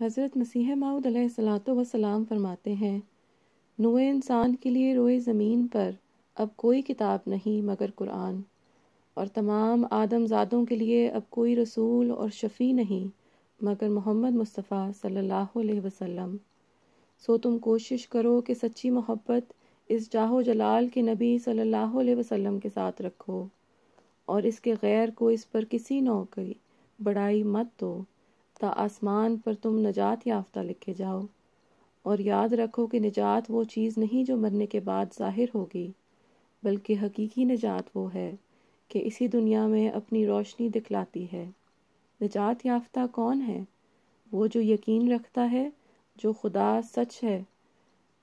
हज़रत मसीह माऊद वसलाम फरमाते हैं नुए इंसान के लिए रोए ज़मीन पर अब कोई किताब नहीं मगर कुरान। और तमाम आदमजादों के लिए अब कोई रसूल और शफ़ी नहीं मगर मोहम्मद मुस्तफ़ा सल्लल्लाहु अलैहि वसल्लम। सो तुम कोशिश करो कि सच्ची मोहब्बत इस जाहो जलाल के नबी सल्लल्लाहु अलैहि वसल्लम के साथ रखो, और इसके गैर को इस पर किसी नौ की बड़ाई मत दो। ता आसमान पर तुम नजात याफ्ता लिखे जाओ। और याद रखो कि निजात वो चीज़ नहीं जो मरने के बाद ज़ाहिर होगी, बल्कि हकीकी निजात वो है कि इसी दुनिया में अपनी रोशनी दिखलाती है। निजात याफ्ता कौन है? वो जो यकीन रखता है, जो खुदा सच है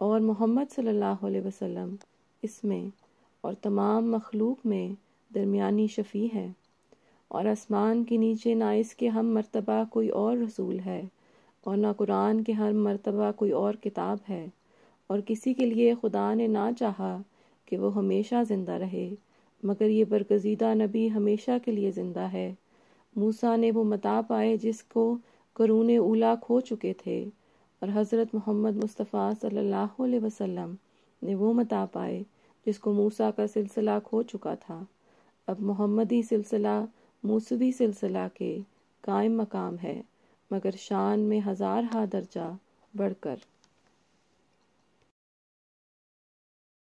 और मोहम्मद सल्लल्लाहु अलैहि वसल्लम इसमें और तमाम मखलूक में दरमियानी शफ़ी है। और आसमान के नीचे ना इसके हम मरतबा कोई और रसूल है, और ना कुरान के हर मरतबा कोई और किताब है। और किसी के लिए खुदा ने ना चाहा कि वो हमेशा ज़िंदा रहे, मगर ये बरगजीदा नबी हमेशा के लिए ज़िंदा है। मूसा ने वो मता पाए जिसको करून उला खो चुके थे, और हज़रत मोहम्मद मुस्तफ़ा सल्लल्लाहु अलैहि वसल्लम ने वो मता पाए जिसको मूसा का सिलसिला खो चुका था। अब मोहम्मदी सिलसिला मूसवी सिलसिला के कायम मकाम है मगर शान में हज़ार हा दर्जा बढ़कर